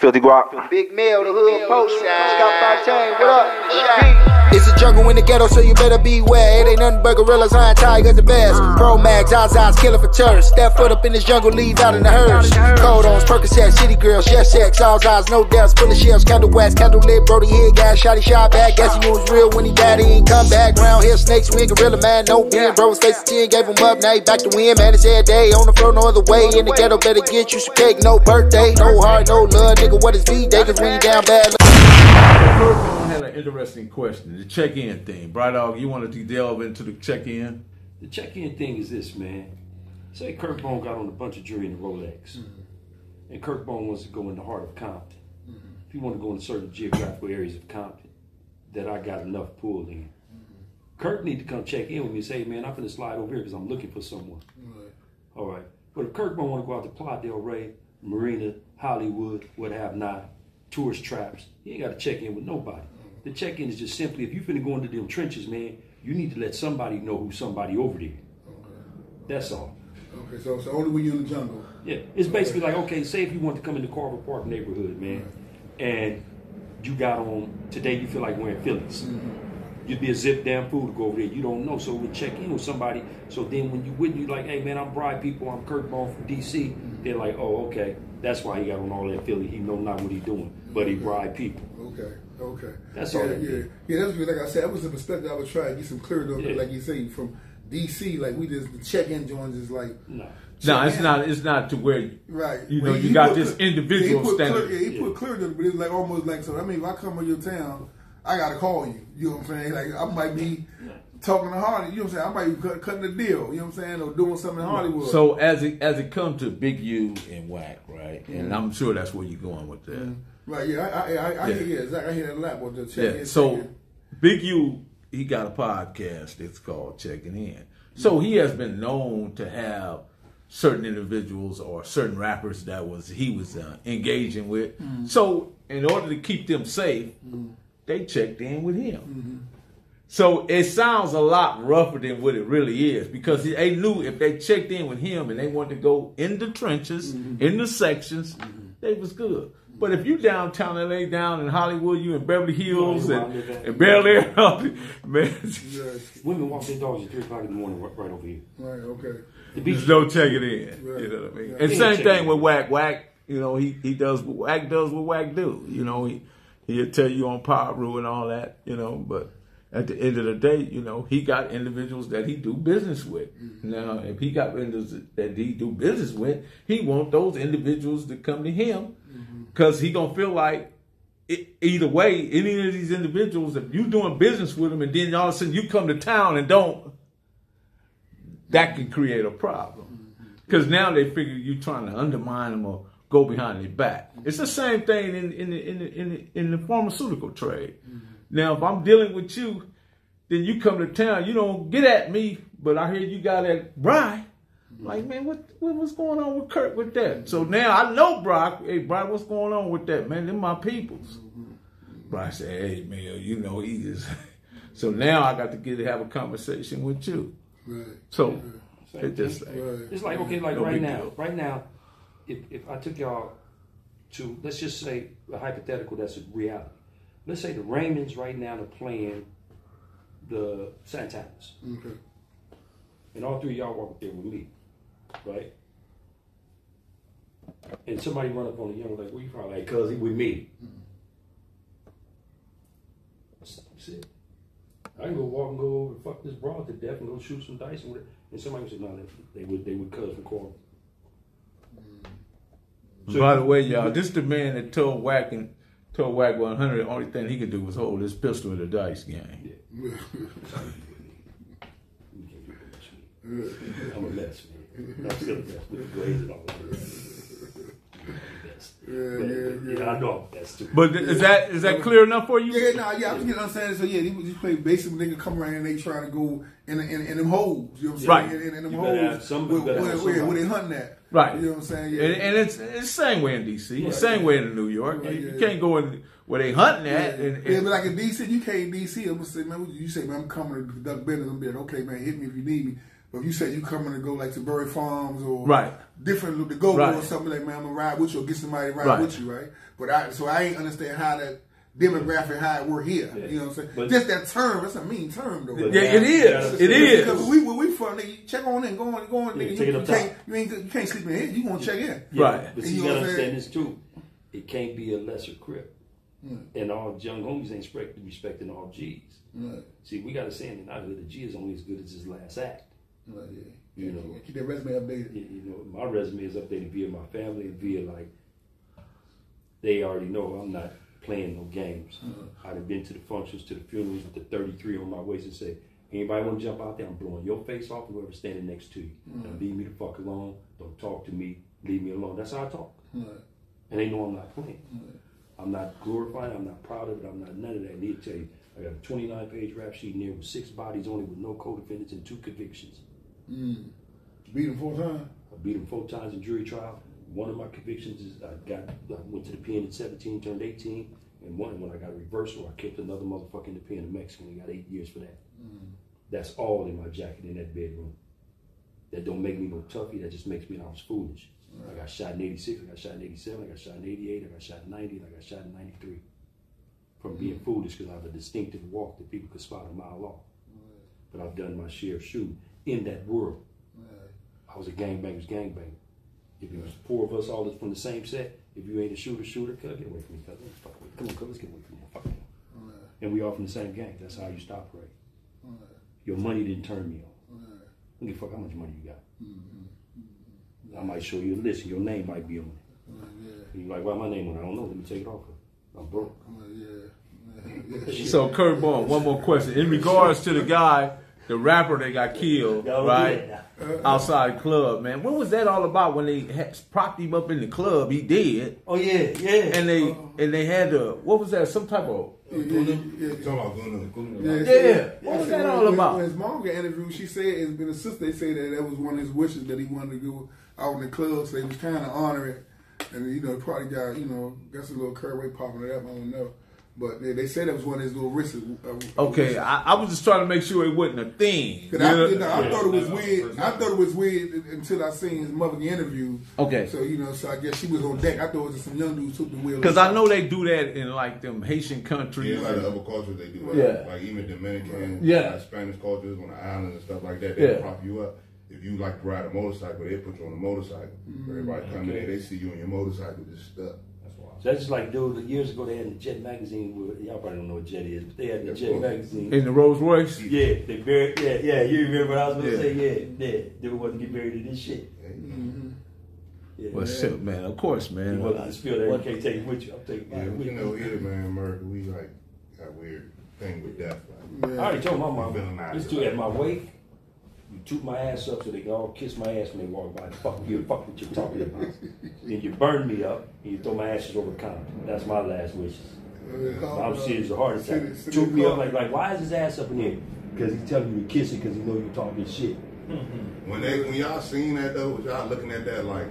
Filthy Guap. Big Mill, the hood post. Scott Fontaine, what up? It's a jungle in the ghetto, so you better beware. It ain't nothing but gorillas, iron tigers, the best. Pro Max, Zaz's killing for church. Step foot up in this jungle, leave out in the hearse. Codons, Percocet, City Girls, yes, sex, all eyes, no deaths. Bullet shells, candle wax, candle lit, Brody hit, gas, shotty shot back. Guess he was real when he died, he ain't come back. Round here, snakes, win, gorilla man, no win. Bro facing 10, gave him up, now he back to win. Man, it's every day, on the floor, no other way. In the ghetto, better get you some cake, no birthday, no heart, no love, nigga. What is V-Day? Cause we down bad. Curt had an interesting question. The check-in thing. Bry Dog, you wanted to delve into the check-in? The check-in thing is this, man. Say Curt Bone got on a bunch of jewelry in the Rolex, mm-hmm. and Curt Bone wants to go in the heart of Compton. If you want to go in certain geographical areas of Compton, that I got enough pulled in. Mm-hmm. Curt need to come check in with me and say, man, I'm going to slide over here because I'm looking for someone. All right. But if Curt Bone want to go out to Playa del Rey, Marina, Hollywood, what have not, tourist traps, he ain't got to check in with nobody. The check-in is just simply, if you finna go into them trenches, man, you need to let somebody know who's somebody over there. Okay. That's all. Okay, so, so only when you're in the jungle. Yeah, it's basically like okay, say if you want to come into Carver Park neighborhood, man, and you got on today, you feel like wearing Phillies. Mm-hmm. You'd be a zip damn fool to go over there. You don't know, so we check in with somebody. So then when you with you like, hey man, I'm bribe people. I'm Curt Bone from DC. Mm-hmm. They're like, oh okay, that's why he got on all that Philly. He know not what he doing, but he bribe people. Okay, okay. That's yeah, all that Yeah, is. yeah. That's like I said. That was the perspective I was trying to get some clarity on. 'cause Yeah. Like you say, from DC, like we just the check-in joints is like No. No, it's check-in. not. It's not to where Right. You know, Well, you got this clear- individual yeah, he put standard. Clear, yeah, he put clear to it, but it's like almost like so. I mean, if I come to your town, I gotta call you. You know what I'm saying? Like I might be talking to Hardy. You know what I'm saying? I might be cutting a deal. You know what I'm saying? Or doing something in Hollywood. So as it as it comes to Big U and Wack, right? Mm-hmm. And I'm sure that's where you're going with that. Right. Yeah. I I, I, I Yeah. hear yeah. Exactly. I hear that a lot. But the check-in. Yeah. So check-in. Big U, he got a podcast. It's called Checking In. So he has been known to have certain individuals or certain rappers that was he was uh, engaging with. Mm-hmm. So in order to keep them safe, mm-hmm. they checked in with him. Mm-hmm. So it sounds a lot rougher than what it really is because they knew if they checked in with him and they wanted to go in the trenches, in the sections, they was good. But if you downtown LA, down in Hollywood, you in Beverly Hills Yeah, and, you out there. and Bel Air, man, Yes. Women walk their dogs at three o'clock in the morning right, right over here. Right. Okay. The beach. there's no checking in. Right. You know what I mean? Right. And same thing with Wack. Wack, you know, he, he does what Wack does what Wack do. You know, he he'll tell you on power rule and all that, you know, but at the end of the day, you know, he got individuals that he do business with. Mm-hmm. Now, if he got individuals that he do business with, he want those individuals to come to him mm-hmm. Because he gonna feel like e- either way, any of these individuals, if you doing business with them and then all of a sudden you come to town and don't, that can create a problem. Mm-hmm. Because now they figure you trying to undermine them or go behind their back. Mm-hmm. It's the same thing in in the, in the, in the, in the pharmaceutical trade. Mm-hmm. Now, if I'm dealing with you, then you come to town. You don't get at me, but I hear you got that Bry. Like, man, what, what what's going on with Kurt with that? So now I know Brock. Hey, Bry, what's going on with that, man? Them my peoples. Bry said, hey, man, you know he is. so now I got to get to have a conversation with you. Right. So Same it just thing. Right. It's like okay, like No right now, deal. right now, if if I took y'all to let's just say a hypothetical that's a reality. Let's say the Raymonds right now are playing the Santanas, Okay. and all three of y'all walk up there with me, right? And somebody run up on the young like, where you from? Like, cuz he with me. That's that's it. I can go walk and go over and fuck this broad to death and go shoot some dice and whatever. And somebody would say, no, they, they would they would cuz from mm. Corbin. By the way, y'all, this the man that told Wack and told Wack 100 the only thing he could do was hold his pistol in the dice game. I'm a mess, man. I'm still a mess with the grades all that. Best. Yeah, But, yeah, yeah. I know that's too. But is that is that clear enough for you? Yeah, no, yeah, I was getting understanding. So yeah, he just play basic nigga come around and they trying to go in in, in them holes. You know what I'm Right. saying? In, in them You holes. some- where, where, where, where they hunting at. Right. You know what I'm saying? Yeah. And, and it's it's same way in DC, the Right. same way in New York. Right, you yeah. can't go in where they hunting yeah, at. And, yeah, but like in DC, you can't in DC. I'm gonna say, man, you say, man, I'm coming to conduct business. I'm be like, okay, man, hit me if you need me. But if you said you coming to go like to Barry Farms or Right. different to go Right. or something like man, I'm gonna ride with you or get somebody to ride Right. with you, right? But I so I ain't understand how that demographic how it work here. Yeah. You know what I'm saying? But- Just that term, that's a mean term though. But Yeah, it is. It is. Because is. we where we from, nigga, check on in, go on, go on, Yeah, nigga. take You, it you up can't, top. you ain't, you can't sleep in here. You gonna check in. Yeah, Right. But see, You you know gotta what I'm understand this too. It can't be a lesser crip. Hmm. And all young homies ain't respect, respecting all G's. Right. See, we got a saying in our hood, the G is only as good as his last act. Yeah. You know. keep that resume updated. You, you know, my resume is updated via my family and via like they already know I'm not playing no games. Uh-huh. I'd have been to the functions, to the funerals with the 33 on my waist and say, anybody want to jump out there? I'm blowing your face off, whoever's standing next to you. Uh-huh. Now leave me the fuck alone. Don't talk to me. Leave me alone. That's how I talk. And they know I'm not playing. I'm not glorifying. I'm not proud of it. I'm not none of that. I need to tell you, I got a 29 page rap sheet in there with six bodies only with no co-defendants and two convictions. Mm. Beat him four times. I beat him four times in jury trial. One of my convictions is I got I went to the pen at 17, turned 18, and one when I got a reversal, I kept another motherfucker in the pen, a Mexican, and got eight years for that. Mm. That's all in my jacket in that bedroom. That don't make me no toughie. That just makes me I was foolish. I got shot in 86, I got shot in 87, I got shot in 88, I got shot in 90, I got shot in 93. From being mm. foolish because I have a distinctive walk that people could spot a mile off. But I've done my share of shooting in that world. I was a gangbanger's gangbanger. If it was four of us all from the same set, if you ain't a shooter, shooter, cuz get away from me, cuz. Fuck away. Come on, cuz, let's get away from me. Fuck you. And we all from the same gang. That's how I used to operate. Your money didn't turn me on. I don't give a fuck how much money you got. Mm-hmm. Mm-hmm. I might show you a list and your name might be on it. And you're like, why my name on it? I don't know. Let me take it off. I'm broke. So, Curt Bone, one more question. In regards to the guy, the rapper that got killed, Y'all right? that Outside the club, man. What was that all about when they had, propped him up in the club? He did. Oh, yeah, yeah. And they uh-huh. and they had to, what was that? Some type of, Yeah, yeah, yeah, yeah. Talking about Gunna. Yeah, Yeah. so- What was that all when- about? When his mom got interviewed, she said it's been a sister. They say that that was one of his wishes that he wanted to go out in the club. So he was kind of honoring, and you know, probably got you know, got some little curve way popping it up. I don't know, but they, they said it was one of his little wishes. Uh, okay, I, I was just trying to make sure it wasn't a thing. Cause I, You know? you I Yeah. thought it was Yeah. weird. I thought it was weird until I seen his mother get interviewed. Okay. So you know, so I guess she was on deck. I thought it was some young dudes took the wheel. Because I know they do that in like them Haitian countries. Yeah, like the other cultures they do. Like, Yeah. like even Dominican, Yeah. like Spanish cultures on the island and stuff like that. They Yeah. prop you up. If you like to ride a motorcycle, they put you on a motorcycle. Mm-hmm. Everybody come in there, they see you on your motorcycle just stuck. That's. So that's just like, dude, years ago they had the Jet magazine. Where, y'all probably don't know what Jet is, but they had the Of Jet course. magazine. In the Rolls Royce? Yeah, they buried. Yeah, yeah. You remember what I was gonna Yeah. say? Yeah, yeah. They were going to get buried in this shit. Yeah. Mm-hmm. Well, shit, man. Of course, You man. want to just feel that you can't take it with you. I'm taking Yeah, mine with you me. know, here, man, America, we like got weird thing with death. Like, I already told my mom, Villainize this it. dude at my wake, you toot my ass up so they can all kiss my ass when they walk by. Fuck you, fuck what you're talking about. then you burn me up and you throw my ashes over the Compton. That's my last wishes. I'm serious, a heart attack. Toot me up like, like, why is his ass up in here? Because he's telling you to kiss it because he know you're talking shit. when they when y'all seen that though, was y'all looking at that like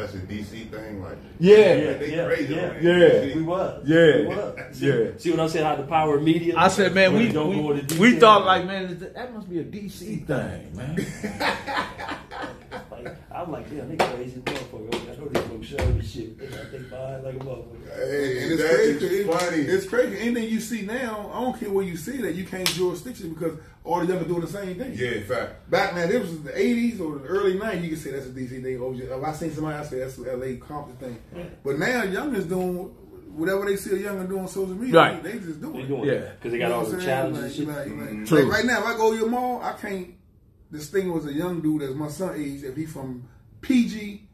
that's a DC thing? Like Yeah. they yeah, crazy yeah, over yeah. We was. Yeah. We was. See, Yeah. see what I'm saying? How the power of media. I said, man, we don't go we, into we thought like, man, that must be a DC thing, man. Like, I'm like, damn, they crazy motherfucker. I know show me shit. They got they behind like a motherfucker. Hey, and it's crazy. It's, funny. it's crazy. Anything you see now, I don't care where you see that, you can't jurisdiction because all the young are doing the same thing. Yeah, in fact. Back man, it was the '80s or the early '90s. You can say that's a DC thing. Oh, or if I seen somebody, I say that's a LA Compton thing. But now youngers doing whatever they see a younger doing on social media. Right. They, they just doing They it. doing Yeah. because they got You know all the I'm challenges saying? and Like, shit. like, like, True. like right now, if I go to your mall, I can't This thing was a young dude that's my son age if he from PG,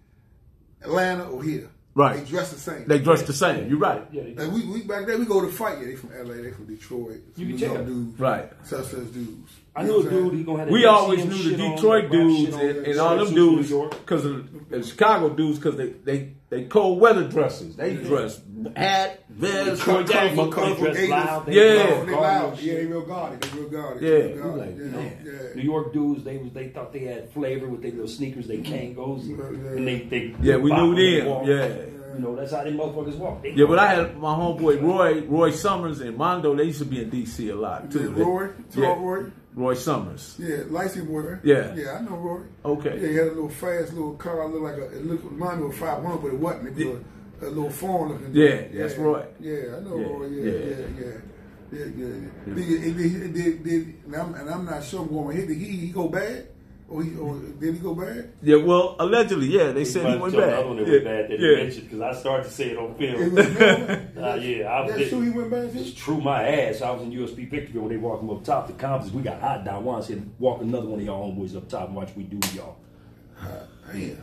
Atlanta, or here. Right. They dress the same. They dress the same. You're right. Yeah, they Like we, we back there, we go to fight. Yeah, they from LA, they from Detroit. You can New York tell. dudes, Right. such such dudes. I knew a dude. He gonna have We always knew the Detroit dudes and, and all them dudes, because the Chicago dudes, because they, they they cold weather dresses. They dress hat, vest, Cut- cut- jacket. cut- They cut- dress Gators. loud. They Yeah. dress they guard loud. and Yeah, they real guarded. They real guarded. Yeah, They real we guarded. like, yeah, yeah. New York dudes, they was they thought they had flavor with their little sneakers, they mm-hmm. Kangols, Yeah. Mm-hmm. and they they Yeah, we knew them. Yeah, You know, that's how them motherfuckers walk. They Yeah, but I had my homeboy Roy, Roy Summers and Mondo. They used to be in DC a lot too. Yeah, Roy, They- yeah, Roy. Roy Summers. Yeah, light skinned boy, right? Yeah. Yeah, I know Roy. Okay. Yeah, he had a little fast little car. Looked like a, it looked reminded me of a 500, but it wasn't. It was a, a little phone looking. Yeah, that's Roy. Yeah, I know Yeah, Roy. Yeah, yeah. yeah, yeah. Yeah, yeah, yeah. Did, did, did, did, did, and, I'm, and I'm not sure I'm going to hit. Did he, he go bad? Or, he, or did he go bad? Yeah, well, allegedly, yeah, they said he Might went tell bad. Another one that yeah, went bad that yeah. you mentioned because I started to say it on film. was bad. Uh, yeah, I was That's true. He went bad. It's true, my ass. I was in USB Victory when they walked him up top. The conference, we got hot down one. Said walk another one of y'all homeboys up top and watch what we do to y'all. Damn.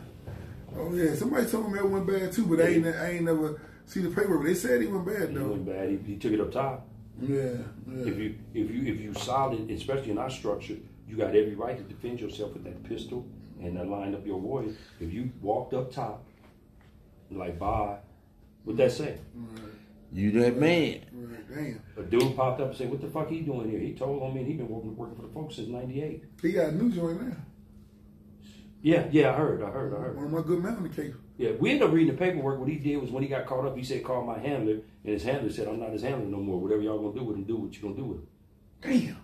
Oh yeah, somebody told me that went bad too, but I ain't I ain't never see the paper. But they said he went bad He though. went bad. He, he took it up top. Yeah, yeah. If you if you if you solid, especially in our structure, you got every right to defend yourself with that pistol and that line up your warrior. If you walked up top, like bye, what that say? You that man. Right, damn. A dude popped up and said, "What the fuck he doing here?" He told on me, and he been working working for the folks since '98. He got a new joint now. Yeah, yeah, I heard, I heard, I heard. One of my good men on the case. Yeah, we ended up reading the paperwork. What he did was when he got caught up, he said, "Call my handler," and his handler said, "I'm not his handler no more. Whatever y'all gonna do with him, do what you gonna do with him." Damn.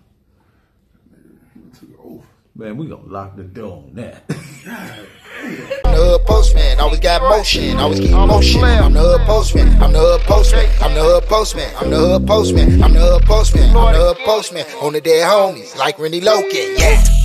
He took over. Man, we gonna lock the door on that. I'm the hood postman, always got motion, always keep motion. I'm the hood postman, I'm the hood postman, I'm the hood postman, I'm the hood postman, I'm the hood postman, I'm the hood postman. On the dead homies, like Rennie Loken, yeah.